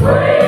free.